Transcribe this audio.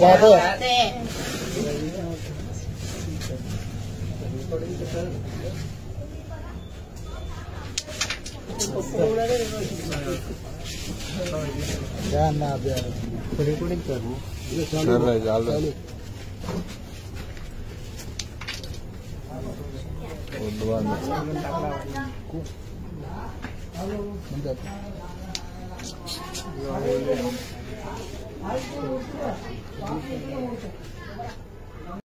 बात है ना कर रहे 아이고, 진짜.